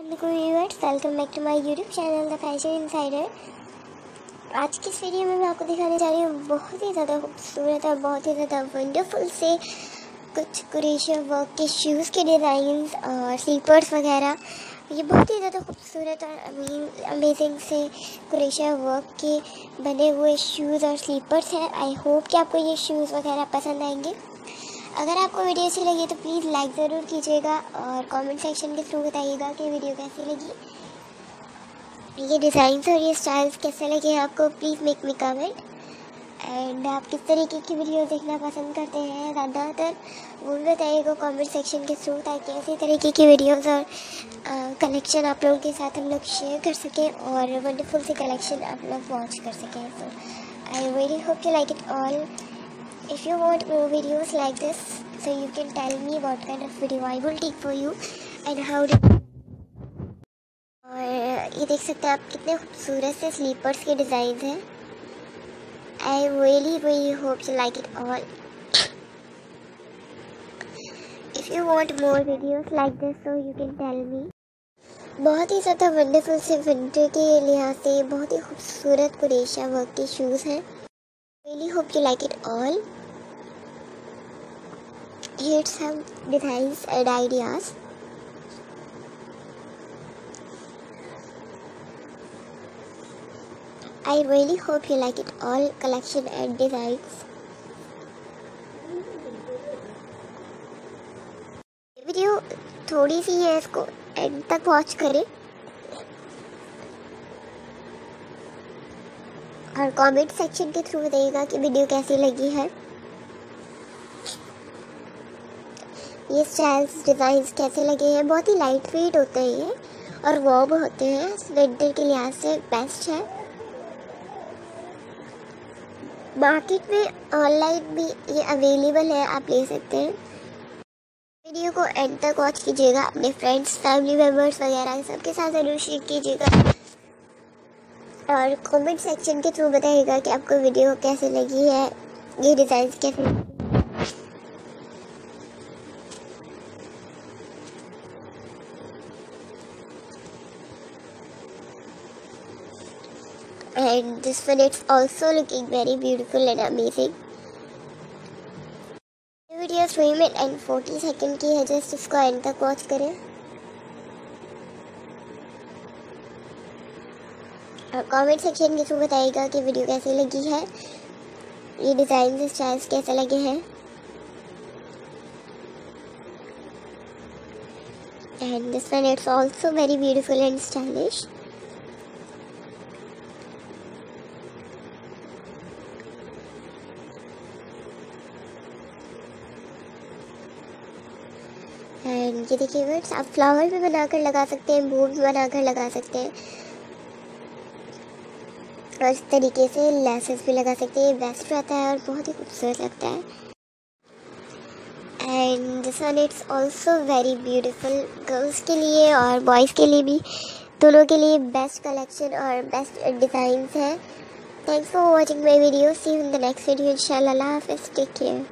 Welcome back to my YouTube channel the fashion insider आज की इस वीडियो में मैं आपको दिखाने जा रही हूँ बहुत ही ज़्यादा खूबसूरत और बहुत ही ज़्यादा वंडरफुल से कुछ कुरेशिया वर्क के शूज़ के डिज़ाइंस और स्लीपर्स वगैरह। ये बहुत ही ज़्यादा खूबसूरत और अमीन अमेजिंग से कुरेशिया वर्क के बने हुए शूज़ और स्लीपर्स हैं। आई होप कि आपको ये शूज़ वगैरह पसंद आएँगे। अगर आपको वीडियो अच्छी लगी तो प्लीज़ लाइक ज़रूर कीजिएगा और कमेंट सेक्शन के थ्रू बताइएगा कि वीडियो कैसी लगी। ये डिज़ाइंस और ये स्टाइल्स कैसे लगे आपको please make me comment. And आप किस तरीके की वीडियो देखना पसंद करते हैं, ज़्यादातर वो भी बताइएगा कमेंट सेक्शन के थ्रू ताकि ऐसी तरीके की वीडियोस और कलेक्शन आप लोगों के साथ हम लोग शेयर कर सकें और वंडरफुल सी कलेक्शन आप लोग वॉच कर सकें। So I very hope to like it all if you want more videos like this, so you can tell me what kind of video I will take for you and how to और ये देख सकते हैं आप कितने खूबसूरत से slippers के डिज़ाइन हैं। I really really hope you like it all if you want more videos like this so you can tell me बहुत ही ज़्यादा वंडरफुल से विंटर के लिहाज से बहुत ही खूबसूरत कुरेशा वर्क के शूज़ हैं। Really hope you like it all here's some designs and ideas I really hope you like it all collection and designs video थोड़ी सी है इसको एंड तक वॉच करें और कमेंट सेक्शन के थ्रू बताइएगा कि वीडियो कैसी लगी है ये स्टाइल्स डिज़ाइन कैसे लगे हैं? बहुत ही लाइट वेट होते हैं ये और वॉब होते हैं। विंटर के लिहाज से बेस्ट है। मार्केट में ऑनलाइन भी ये अवेलेबल है, आप ले सकते हैं। वीडियो को एंड तक वॉच कीजिएगा, अपने फ्रेंड्स फैमिली मेंबर्स वगैरह सबके साथ ज़रूर शेयर कीजिएगा। और कमेंट सेक्शन के थ्रू बताइएगा कि आपको वीडियो कैसे लगी है, ये डिज़ाइन कैसे and this one it's also looking very beautiful and amazing video three minute and forty second की है जस्ट इसको एंड तक वॉच करें और कमेंट सेक्शन के थ्रू बताइएगा कि वीडियो कैसी लगी है ये डिज़ाइन स्टाइल्स कैसे लगे हैं and this one it's also very beautiful and stylish and ये देखिए वर्ड्स आप फ्लावर भी बनाकर लगा सकते हैं, बूट भी बनाकर लगा सकते हैं। और इस तरीके से लेसेस भी लगा सकते हैं बेस्ट रहता है और बहुत ही खूबसूरत लगता है। And this one it's also very beautiful girls के लिए और बॉयज़ के लिए भी। दोनों के लिए बेस्ट कलेक्शन और बेस्ट डिज़ाइंस हैं। Thanks for watching my video see in the next video इन शाला हाफिज़ टेक केयर